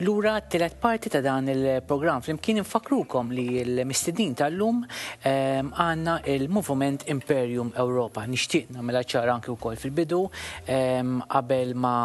Lura t-telet parti ta' dan il-program flimkien infakrukom li l-mistedin tal-lum ehm, għanna il-Movement Imperium Europa. Nishtiq namela ċara anki u koll fil-bidu ehm, qabel ma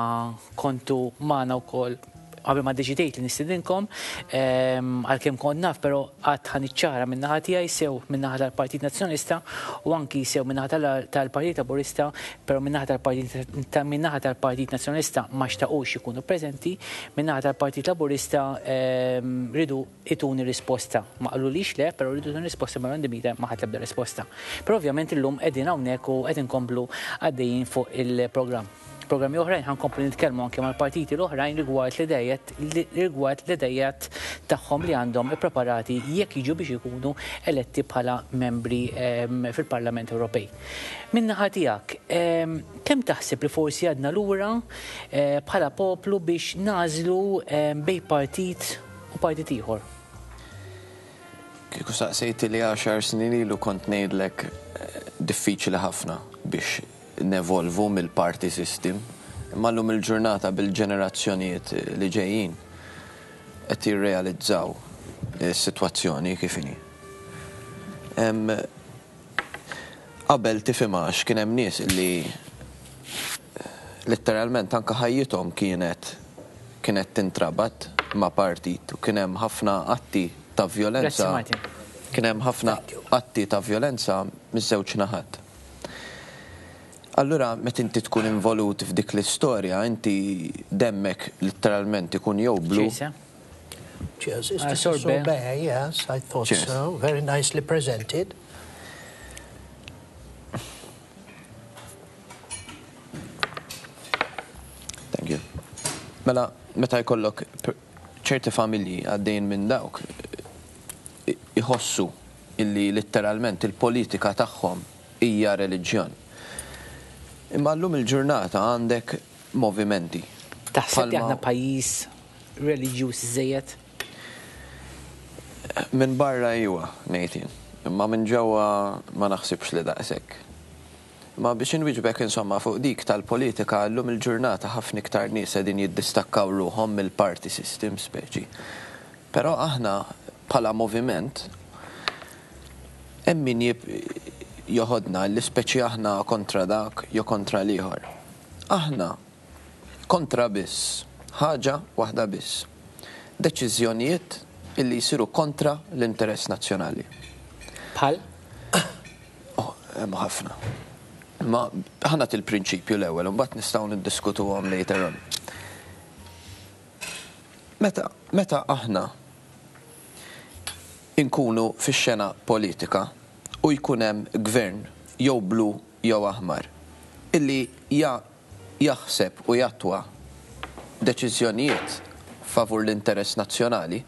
kontu maħna u koll Qabel ma ddeċidejt li nistidinkom, għalkemm kont naf però qatt ħa niċċara min-naħa tiegħi sew min-naħa tal-Partit Nazzjonalista u anki sew min-naħa tal-Partit Laburista però min-naħa tal-Partit Nazzjonalista ma xtaqux ikunu preżenti, min-naħa tal-Partit Laburista riedu ituni risposta. Ma qalulix le, però rridu ituni risposta Memorandum Vitae ma ħadt l-ebda risposta. Però ovvjament illum qegħdin hawnhekk u qed inkomplu għaddejjin fuq il-programm. Programmi oħrajn ħa nkomplu nitkellmu anke mal-partiti l-oħrajn rigward l-idejat rigward l-idejat tagħhom li għandhom ippreparati jekk jiġu biex ikunu eletti bħala membri fil-Parlament Ewropej. Min-naħa tiegħek, kemm taħseb li forsi għadna lura bħala poplu biex nagħżlu bejn partit u partit ieħor. Kieku saqsejtili għaxar snin ilu kont ngħidlek diffiċli ħafna biex nevolvu mill-party system, imma llum il-ġurnata bil-ġenerazzjonijiet li ġejjin qed jirrealizzaw is-sitwazzjoni kif inhi. Qabel tifhimha għax kien hemm nies li Litteralment anke ħajjithom kienet kienet tintrabat ma' partit u kien hemm ħafna atti ta' vjolenza kien hemm ħafna atti ta' vjolenza miż-żewġ naħat. Allura meta inti tkun involut f'dik l-istorja inti demmek litteralment ikun jew blu Cheers. Is this a sorbet? Yes, I thought so. Very nicely presented. Thank you. Mela, meta jkollok ċerti familji għaddejn minn dawk iħossu illi litteralment il-politika tagħhom hija reliġjon. Imma llum il-ġurnata għandek movimenti. Taħseb li aħna pajjiż reliġjuż żejjed? Minn barra iwa, ngħid jien. Imma minn ġewwa ma naħsibx li daqshekk. Imma biex inwieġbek insomma fuq dik tal-politika, llum il-ġurnata ħafna iktar nies qegħdin jiddistakkaw ruħhom mill-party system speċi. Però aħna bħala moviment hemm min joħodna illi speċi aħna kontra dak jew kontra l-ieħor. Aħna kontra biss ħaġa waħda biss, deċiżjonijiet illi jsiru kontra l-interess nazzjonali. Bħal? Oh, hemm ħafna. Ma ħanat il-prinċipju l-ewwel, imbagħad nistgħu niddiskutuhom later on. Meta, meta aħna inkunu fix-xena politika u jkun hemm gvern jew blu jew aħmar illi ja jaħseb u jattwa deċiżjonijiet favur l-interess nazzjonali,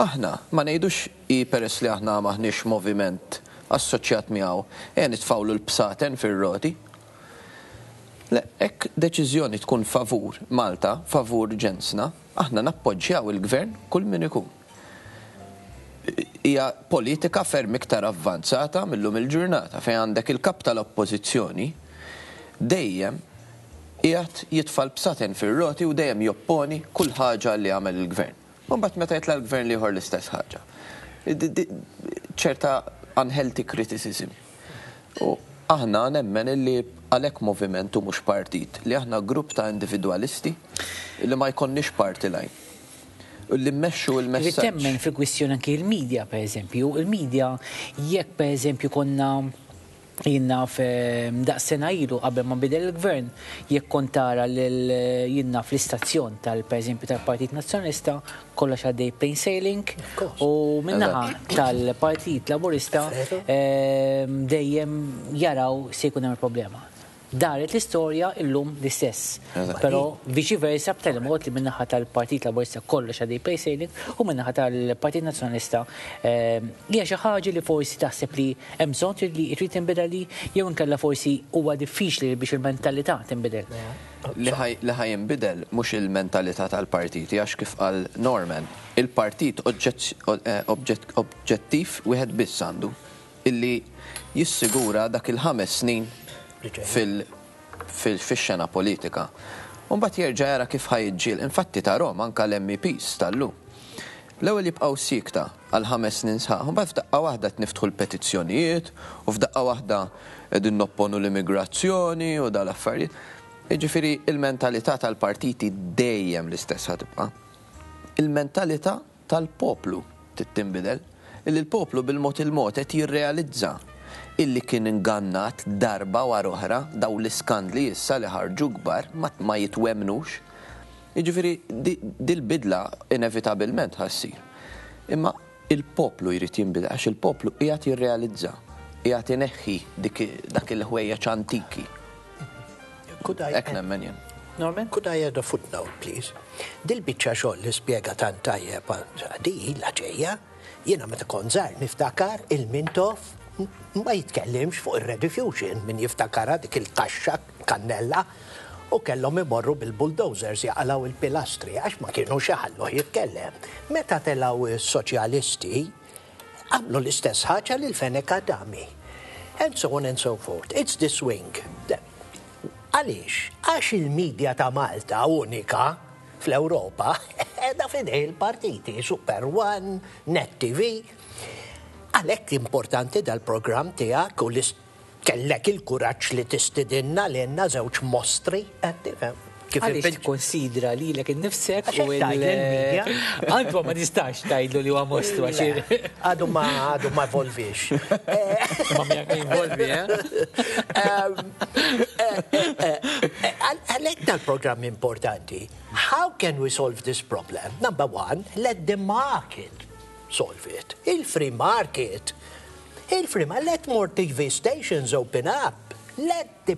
aħna ma ngħidux hi peress li aħna m'aħniex moviment assoċjat miegħu, ejja nitfgħulu l-bsaten fir-roti. Le, hekk deċiżjoni tkun favur Malta, favur ġensna, aħna nappoġġjaw il-Gvern kull min ikun. Hija politika ferm iktar avvanzata mil-lum il-ġurnata fejn għandek il-Kap tal-Oppożizzjoni dejjem qiegħed jitfa' l-bsaten fir-roti u dejjem jopponi kull ħaġa li għamel il-Gvern. U mbagħad meta jitla' l-Gvern l-ieħor l-istess ħaġa. Ċerta unhealthy criticism. U aħna nemmen li għalhekk moviment u mhux partit, li aħna grupp ta' individwalisti li ma jkollniex party line. u li mmexxu l-messaġġ. Irrid temmen fi kwistjoni anki il-media pereżempju, il-media jekk pereżempju konna jinnaf ehm, daqs sena ilu qabel ma bidel il-gvern jekk kont tara lil jinnaf l-istazzjon tal pereżempju tal-Partit Nazzjonalista kollox għaddej plain sailing u minnaħa tal-Partit Laburista ehm, dejjem jaraw se jkun hemm il-problema. Daret l-istorja llum l-istess. Però viċi versa b'tali mod li min-naħa tal-Partit Laburista kollox għaddej plain sailing u min-naħa tal-Partit Nazzjonalista hija xi ħaġa li forsi taħseb li hemm bżonn li trid tinbidel li jew inkella forsi huwa diffiċli biex il-mentalità tinbidel. Li ħa jinbidel mhux il-mentalità tal-partiti għax kif qal Norman, il-partit oġġettiv wieħed biss għandu. illi jissigura dak il-ħames snin fil-fix-xena politika. U mbagħad jerġa' jara kif ħa jiġġiel, infatti tarhom anke l-MEPs tal-lum. L-ewwel jibqgħu siekta għal ħames snin sħaħ, mbagħad f'daqqa waħda qed niftħu l-petizzjonijiet u f'daqqa waħda qegħdin nopponu l-immigrazzjoni u dawn l-affarijiet. Jiġifieri l-mentalità tal-partiti dejjem l-istess ħa tibqa'. Il-mentalità tal-poplu trid tinbidel, illi l-poplu bil-mod il-mod qed jirrealizza illi kien ingannat darba wara oħra, dawn l-iskandli issa li ħarġu kbar ma jitwemmnux. Jiġifieri dil-bidla inevitabilment ħa ssir. Imma il-poplu jrid jinbidel għax il-poplu qiegħed jirrealizza, qiegħed ineħħi dak il-ħwejjeġ antiki. Could I... Ek nemmen jen. Norman, could I add a footnote, please? Dil-bicċa xoll li spiega tan tajjeb di la ġeja, jena meta konzar niftakar il-mintof ma jitkellimx fuq il-redifusion minn jiftakara dik il-kaxxa kannella u kellhom imorru bil-bulldozers jaqalaw il-pilastri għax ma kienu xaħallu jitkellem. Meta telaw il-soċjalisti, Għamlu l-istess ħaġa lil Fenech Adami. And so on and so forth. It's the swing. Għaliex? Għax il-medja ta' Malta unika fl-Ewropa edha fidej il-partiti Super One, Net TV. Għalhekk importanti dal-programm tiegħek u l-istess Kellek il-kuraġġ li tistidinna lilna żewġ mostri, qed tifhem. Għaliex tikkunsidra lilek innifsek u l-medja. Anton ma tistax tgħidlu li huwa mostru għax. Għadu ma għadu ma volvix. Ma mjak jinvolvi, Għalhekk tal-programm importanti. How can we solve this problem? Number one, let the market solve it. Il-free market Il-frima let more TV stations open up, let the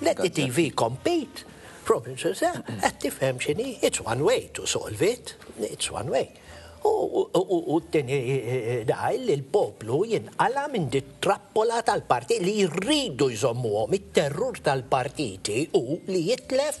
let the TV compete. Robinson sa, qed tifhem x'inhi, it's one way to solve it, it's one way. U t-tini eh, daħi li l-poplu jinqala minn di trappola tal-parti li jirridu jżommuhom it-terrur tal-partiti u li jitlef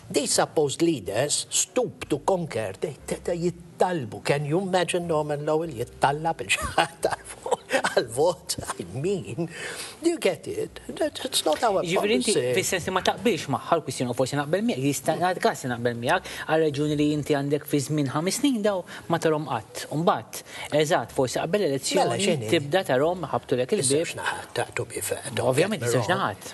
These supposed leaders stoop to conquer, jittallbu, can you imagine Norman Lowell jittallab lil xi ħadd għall-vot, I mean, do you get it? It's not our policy. Ġifieri inti fis-sens li ma taqbilx magħha l-kwistjoni u forsi naqbel miegħek, jista' ngħid każ li naqbel miegħek għal raġuni li inti għandek fi żmien ħames snin daw ma tarhom qatt. Imbagħad, eżatt, forsi qabel elezzjoni tibda tarhom ħabtulek il-bieb. Żewġ naħat, to be fair. Ovvjament, żewġ naħat.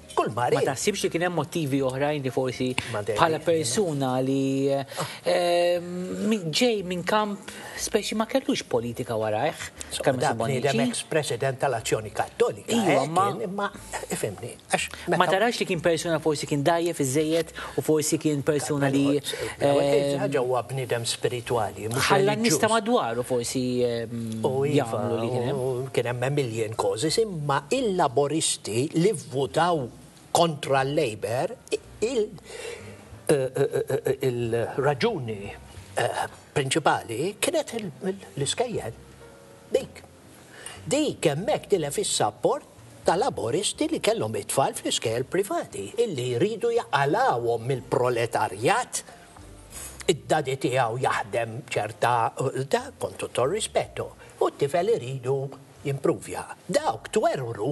Kull ma Ma taħsibx li kien hemm motivi oħrajn li forsi bħala persuna li ehm, ġej minn kamp speċi ma kellux politika warajh. Bniedem ex-president tal-Azzjoni Kattolika. Iva, eh, ma. Ifimni. Ma tarax li kien persuna forsi kien dajjef iżejjed U forsi kien persuna li. L-ewwel ħaġa huwa bniedem spiritwali. Ħalla n-nies ta' madwaru forsi jagħmlu li kien hemm. Kien hemm million causes, imma il-Laboristi li vvutaw kontra l-Labour, il-raġuni prinċipali kienet l-iskejjel. Dik. Dik hemmhekk tilef is-sapport ta' Laboristi li kellhom it-tfal fl-iskejjel privati, illi jridu jaqalgħuhom mill-proletarjat, id-daddy tiegħu jaħdem ċerta da, con tutto il rispetto, u t-tifel iridu jimpruvja. Dawk twerwru.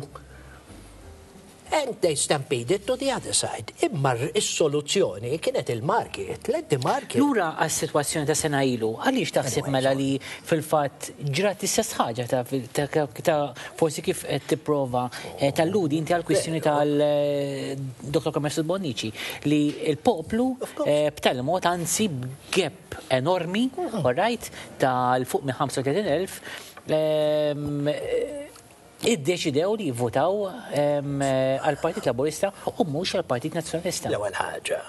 And they stampeded to the other side. Imma s-soluzzjoni kienet il-marki, let the marki. Lura għas-sitwazzjoni ta' sena ilu, għaliex taħseb mela li fil-fatt ġrat l-istess ħaġa ta' forsi kif qed tipprova talludi inti għall-kwistjoni tal-Dottor Commercial Bonnici li l-poplu b'tali mod anzi b'gap enormi, all right, ta' 'l fuq minn 35,000, iddeċidew li jivvutaw għall-Partit Laburista u mhux għall-Partit Nazzjonalista. L-ewwel ħaġa,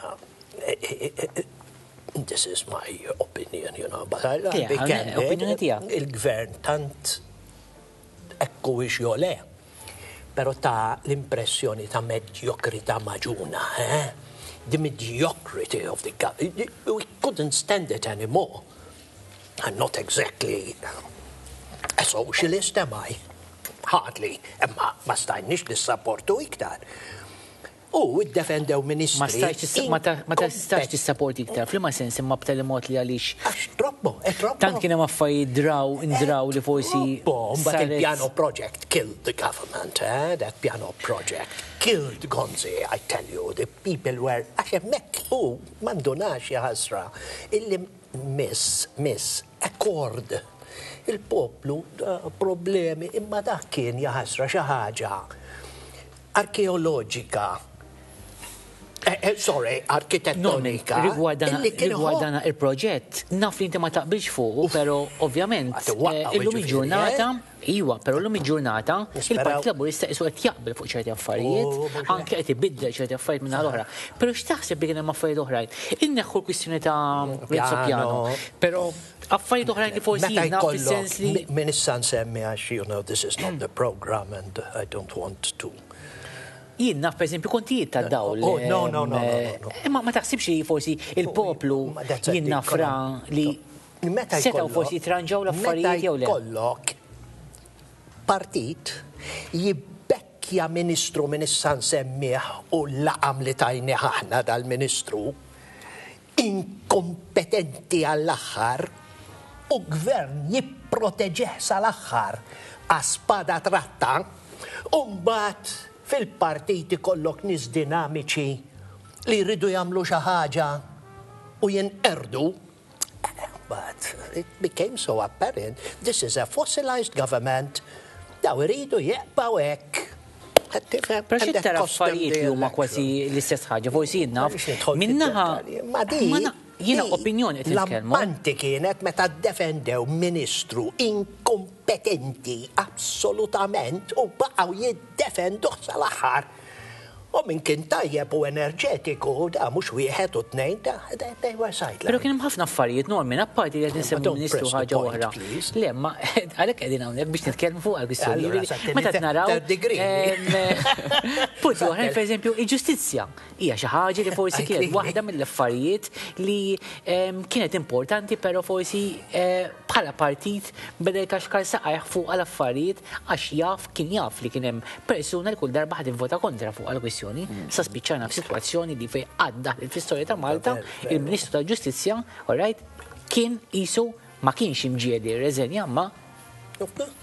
this is my opinion, you know, but I'll be candid. Il-gvern tant ekku ix jole, pero ta' l-impressjoni ta' medjokrita maġuna, eh? The mediocrity of the government. We couldn't stand it anymore. I'm not exactly a socialist, am I? Hardly, imma ma stajniex nissapportu iktar. U id-defendew ministri. Ma stajx ma tistax tissapporti iktar, fl-ma sens imma b'tali mod li għaliex. Għax troppo, e troppo. Tant kien hemm affarijiet draw, indraw li forsi. Mbagħad il-piano project killed the government, eh? That piano project killed Gonzi, I tell you, the people were għax hemmhekk u mandunax jaħasra illi Miss, miss, accord! Il-poplu, problemi, imma dak kien, jaħasra, xi ħaġa arkeoloġika, eh, eh, sorry, arkitettonika. Rigwardana il-proġett, naf li inti ma taqbilx fuq, pero ovvjament, illum il-ġurnata. Iwa, però llum il-ġurnata il-Partit Laburista qisu qed jaqbel fuq ċerti affarijiet, anke qed ibiddel ċerti affarijiet minn l-oħra. Però x'taħseb li kien hemm affarijiet oħrajn? Inneħħu l-kwistjoni ta' Renzo Piano, però affarijiet oħrajn li forsi jidna fis-sens li. Min issa nsemmi għax you know this is not the programme and I don't want to. Jien naf pereżempju kontijiet ta' dawl. Oh, no, no, no. Imma ma taħsibx li forsi il-poplu jinnafra li Meta Setgħu forsi jitranġaw l-affarijiet jew le. Kollok partit jibbekkja ministru minn issa nsemmih u laqam li tajnih aħna dal-ministru inkompetenti għall-aħħar u gvern jipproteġih sal-aħħar għax spada tratta u mbagħad fil-partit ikollok nies dinamiċi li jridu jagħmlu xi ħaġa u jinqerdu. But it became so apparent this is a fossilized government daw iridu jibqgħu hekk. Pero xi tara affarijiet li huma kważi l-istess ħaġa, forsi jinnaf. Minnaħa. Ma di. Jiena opinjoni qed nitkellmu. L-ampanti kienet meta ddefendew ministru inkompetenti assolutament u baqgħu jiddefendu sal-aħħar. U min kien tajjeb u enerġetiku, da mhux wieħed u tnejn, da they were sidelined. Pero kien hemm ħafna affarijiet Norman, apparti li qed insemmu Ministru ħaġa oħra. Le, ma għalhekk qegħdin hawnhekk biex nitkellmu fuq għall-kwistjoni. Meta naraw punti oħrajn pereżempju il-ġustizzja hija xi ħaġa li forsi kienet waħda mill-affarijiet li kienet importanti pero forsi eh, Bħala partit, beda jkaxkar saqajh fuq għal affarijiet għax jaf, kien jaf li kien hemm persuna li kull darba ħa tivvota kontra fuq għal kwistjoni, sa spiċċajna f'sitwazzjoni li fejn qatt daħlet fl-istorja ta' Malta, il-Ministru tal-Ġustizzja, alright, kien qisu ma kienx imġiegħed li jirreżenja imma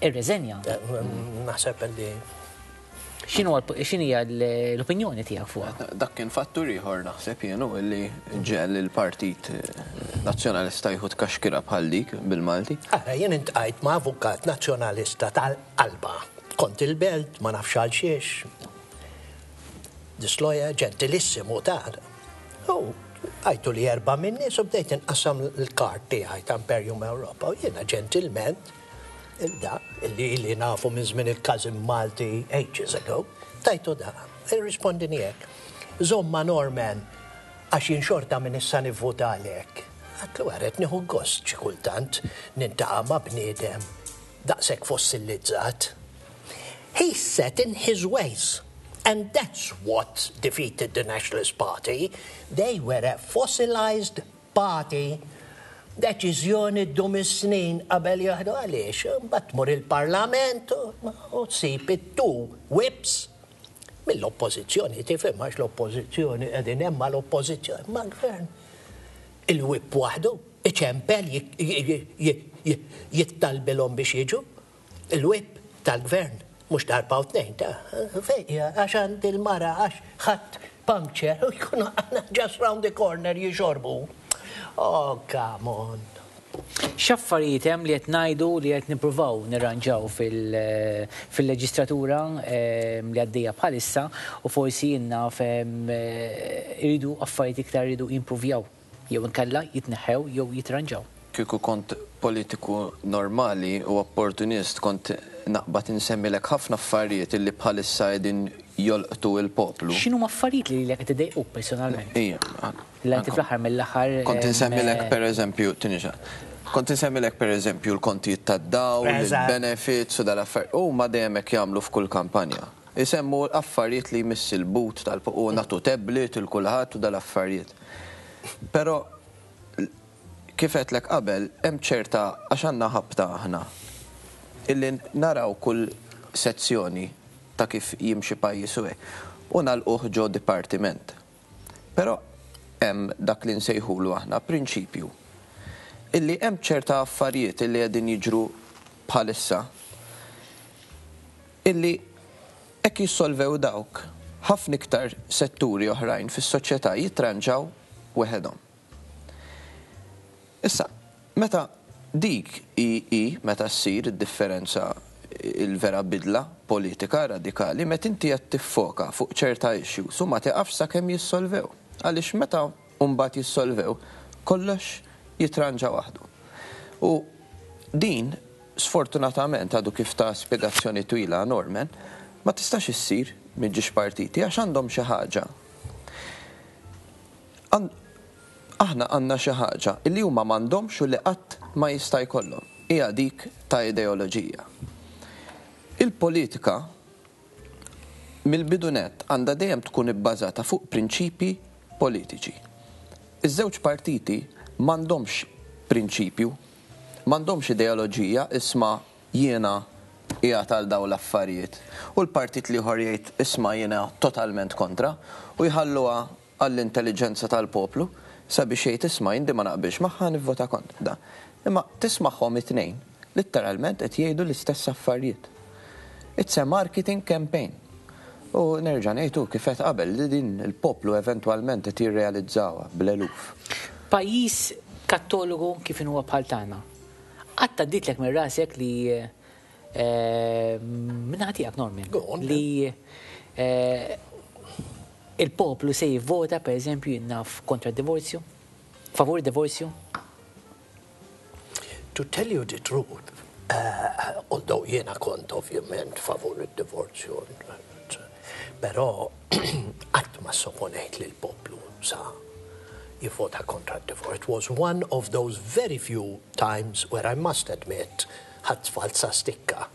irreżenja. Naħseb li X'inhija l-opinjoni tiegħek fuq? Dak kien fattur ieħor naħseb jienu li ġel il-Partit Nazzjonalista jieħu tkaxkira bħal dik bil-Malti. Ara, jien intqajt ma' avukat Nazzjonalista tal-qalba. Kont il-belt, ma nafx għal xiex. This lawyer, ġentilissimu tal. U għajtu li erba' min-nies u bdejt inqassam l-kart tiegħi ta' Imperium Ewropa u jiena ġentilment Dak li ili nafu minn żmien il-cousin Malti ages ago, tajtu daqqa. Irrispondini hekk. Żomm ma' Norman għax jien xorta minn issa nivvuta għalhekk. Għatlu ara qed nieħu gost xi kultant nintaqa' ma' bniedem daqshekk fossilizzat. He set in his ways and that's what defeated the Nationalist Party, they were a fossilised Party, deċiżjoni ddum is-snin qabel jieħdu għaliex imbagħad tmur il-Parlament u ssib it-two whips mill-Oppożizzjoni, tifhem għax l-Oppożizzjoni qegħdin hemm mal-Oppożizzjoni, mal-Gvern. Il-whip waħdu iċempel jittalbilhom biex jiġu. Il-Whip tal-Gvern mhux darba u tnejn ta, fejqja għax għand il-mara għax ħadt puncture u jkunu għandha just round the corner jixorbu. Oh come on! X'affarijiet hemm li qed ngħidu li qed nippruvaw nirranġaw fil-leġistratura li għaddejja bħalissa u forsi jien naf iridu affarijiet iktar iridu jimpruvjaw. Jew inkella jitneħħew jew jitranġaw. Kieku kont politiku normali u opportunist kont naqbad insemmilek ħafna affarijiet illi bħalissa qegħdin jolqtu il-poplu. X'inhuma affarijiet li lilek qed idejquk personalment? Le inti fl-aħħar mill-aħħar. Kont insemmilek per eżempju, tieni ġranet, kont insemmilek per eżempju l-kontijiet tad-dawl, il-benefits u dal-affarijiet. Huma dejjem hekk jagħmlu f'kull kampanja. Isemmu affarijiet li jmiss il-but tal u nagħtu tablet il kulħadd u dal-affarijiet. Però kif għedtlek qabel hemm ċerta għax għandna ħabta aħna illi naraw kull sezzjoni ta' kif jimxi pajjiż u hekk u nagħlquh ġo dipartiment. Però hemm dak li nsejħulu aħna prinċipju, illi hemm ċerta affarijiet illi qegħdin jiġru bħalissa illi hekk jissolvew dawk, ħafna iktar setturi oħrajn fis-soċjetà jitranġaw weħedhom. Issa, meta dik hi hi, meta ssir id-differenza, il-vera bidla politika radikali, met inti qed tiffoka fuq ċerta issues u ma tieqafx sakemm jissolvew. Għaliex meta mbagħad jissolvew, kollox jitranġa waħdu. U din, sfortunatament, għadu kif ta spjegazzjoni twila Norman, ma tistax issir miġiex partiti għax għandhom xi ħaġa. Aħna għandna xi ħaġa li huma m'għandhomx u li qatt ma jista' jkollhom, hija dik ta' ideoloġija. Il-politika mill-bidu nett għandha dejjem tkun ibbażata fuq prinċipji politiċi. Iż-żewġ partiti m'għandhomx prinċipju, m'għandhomx ideoloġija isma' jiena qiegħed għal dawn l-affarijiet u l-partit l-ieħor jgħid isma' jiena totalment kontra u jħalluha għall-intelliġenza tal-poplu sabiex jgħid isma' jien din ma naqbilx magħha nivvota kontra dan. Imma tismagħhom it-tnejn litteralment qed jgħidu l-istess affarijiet. It's a marketing campaign. U nerġa' ngħid hu kif għedt qabel li din il-poplu eventwalment qed jirrealizzawha bl-eluf. Pajjiż Kattoliku kif inhuwa bħal tagħna. Qatt għaddietlek minn rasek li min-naħa tiegħek Norman li Il-poplu se jivvota, per eżempju, jien naf, kontra d-divorzju? Favur id-divorzju? To tell you the truth, although jiena kont ovvjament favur id-divorzju, però qatt ma sopponejt li l-poplu sa jivvota kontra d-divorzju. It was one of those very few times where I must admit ħadt tfal sa stikka.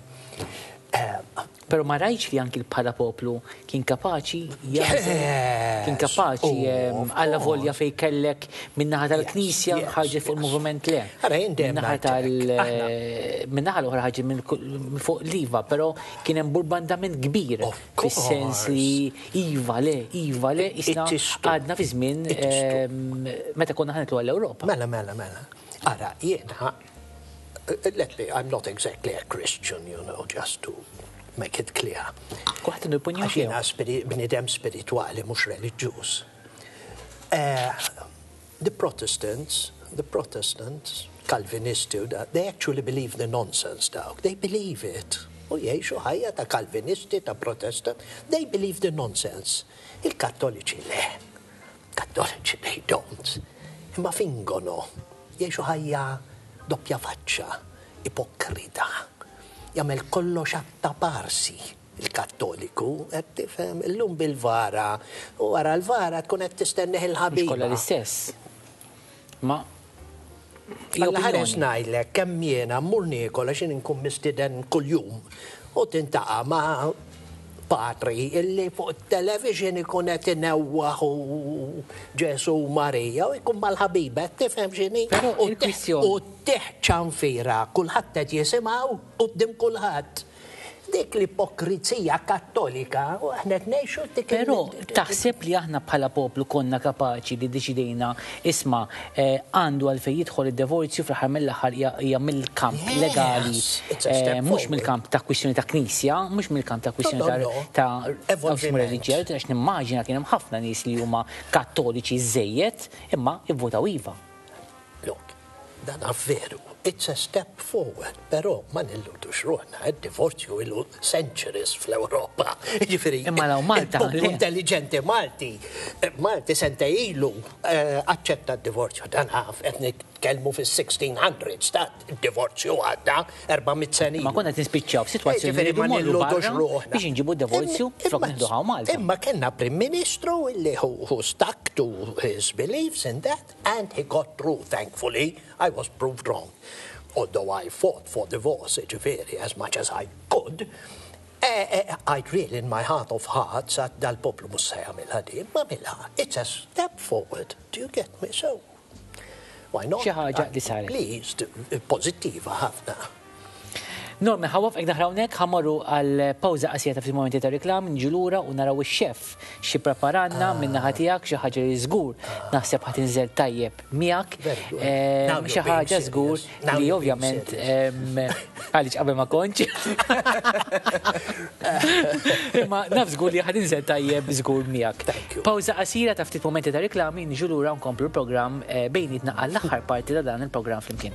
Pero ma rajtx li anki bħala poplu kien kapaċi jagħżel, kien kapaċi alla volja fej kellek min-naħa tal-Knisja ħarġet fuq il-moviment le. Min-naħa tal min-naħa l-oħra ħarġet minn fuq l-iva, pero kien hemm burbandament kbir fis-sens li iva le, iva le, isna għadna fi żmien meta konna ħanetlu għall-Ewropa. Mela, mela, mela. Ara, jiena Let me, I'm not exactly a Christian, you know, just to make it clear. Kuħat għandu l-punjun tiegħu. Jiena bnidem spiritwali mhux reliġjuż. Eh, the Protestants, the Protestants, Calvinisti, they actually believe the nonsense dawk. They believe it. U jgħixu ħajja ta' Calvinisti, ta' Protestant, they believe the nonsense. Il-Kattoliċi le. Kattoliċi they don't. Imma fingono, jgħixu ħajja doppja faċċa, ipokrita. Jagħmel kollox għat-taparsi il-Kattoliku, qed tifhem, illum bil-vara u wara l-vara tkun qed tistennih il-ħabib. Mhux kollha l-istess. Ma. Alla ħares ngħidlek kemm jiena mmur niekol għax jien inkun mistieden kuljum u tintaqa' ma' patri illi fuq it-television ikun qed inewwaħ u Ġesu u Marija u jkun mal-ħabibet tifhem x'inhi? U ttieħ ċanfira kulħadd qed jisimgħu quddiem kulħadd. Dik l-ipokrizija Kattolika u aħna qed ngħixu dik il- Però taħseb li aħna bħala poplu konna kapaċi li ddeċidejna, isma', għandu għalfejn jidħol id-devorzju fl-aħħar mill-aħħar hija hija mill-kamp legali mhux mill-kamp ta' kwistjoni ta' Knisja, mhux mill-kamp ta' kwistjoni ta' ta' evolviment reliġjuż, għax nimmaġina kien hemm ħafna nies li huma Kattoliċi żżejjed imma ivvutaw iva. Look, dana veru, it's a step forward, pero ma nilludux ruħna, id-divorzju ilu centuries fl-Ewropa. Jiġifieri, Imma law Malta. Il-poplu intelligenti Malti, Malti sente ilu eh, aċċetta d-divorzju. Dan għaf, qed nitkellmu fis-1600s, ta' d-divorzju għadda 400 sena. Ma konna tispiċċaw f'sitwazzjoni Jiġifieri li ma morru nilludux barra ruħna. biex inġibu d-divorzju Imma- flok nidduħaw Malta. Imma kellna Prim Ministru li hu hu stuck to his beliefs in that and he got through thankfully. I was proved wrong. Although I fought for divorce, ġifiri, as much as I could, eh, eh, I would really, in my heart of hearts, that dal-poplu mus sejamil ħadim, ma mila, it's a step forward. Do you get me? So why not? She hijacked I'm Pleased, positive I have now. Norman, ħawaf ek naħra unek, ħamorru għal pawza qasija ta' ftit momenti ta' reklam, nġu lura u naraw ix-xef xi preparanna ah. minna ħatijak xi ħaġa li żgur naħseb ħadd inżel tajjeb miegħek. Eh, xi ħaġa żgur li ovvjament għaliex qabel ma konċ. Imma naf żgur li ħadd inżel tajjeb żgur miegħek. Pawza qasira ta' ftit momenti ta' reklami nġu lura nkomplu l-programm eh, bejnietna għall-aħħar parti ta' dan il-programm flimkien.